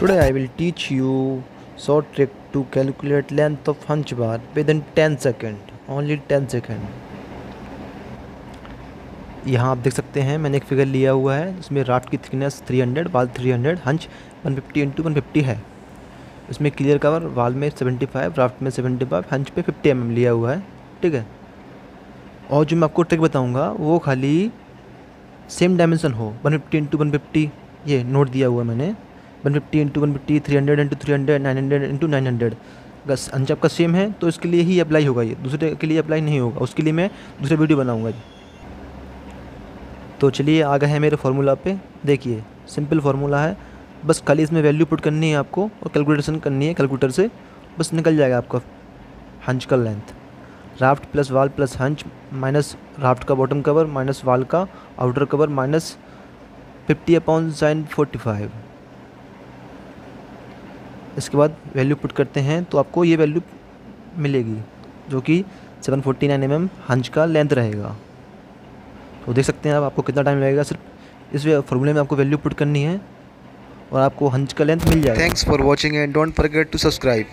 Today I will teach you short trick to calculate length of hunch bar within 10 second. Only 10 second. यहाँ आप देख सकते हैं, मैंने एक फिगर लिया हुआ है इसमें राफ्ट की थिकनेस 300 वाल 300 हंच 150 फिफ्टी इंटू वन है इसमें क्लियर कवर वाल में 75 राफ्ट में 75 हंच पे 50 एम mm लिया हुआ है, ठीक है और जो मैं आपको ट्रिक बताऊँगा, वो खाली सेम डायमेंशन हो 150 फिफ्टी इंटू वन ये नोट दिया हुआ मैंने one fifty into one fifty three hundred into three hundred nine hundred into nine hundred अगर अंश आपका सेम है तो इसके लिए ही अप्लाई होगा ये। दूसरे के लिए अप्लाई नहीं होगा। उसके लिए मैं दूसरे वीडियो बनाऊँगा जी। तो चलिए, आ गए हैं मेरे फार्मूला पे। देखिए सिंपल फार्मूला है। बस खाली इसमें वैल्यू पुट करनी है आपको और कैलकुलेशन करनी है कैलकुलेटर से। बस निकल जाएगा आपका हंच का length raft plus wall plus haunch minus raft का बॉटम कवर माइनस वाल का outer cover minus fifty upon sine forty five इसके बाद वैल्यू पुट करते हैं तो आपको ये वैल्यू मिलेगी, जो कि seven forty nine M haunch का लेंथ रहेगा। तो देख सकते हैं आप, आपको कितना टाइम लगेगा, सिर्फ़ इस फॉर्मूले में आपको वैल्यू पुट करनी है, और आपको हंज का लेंथ मिल जाएगा। Thanks for watching and don't forget to subscribe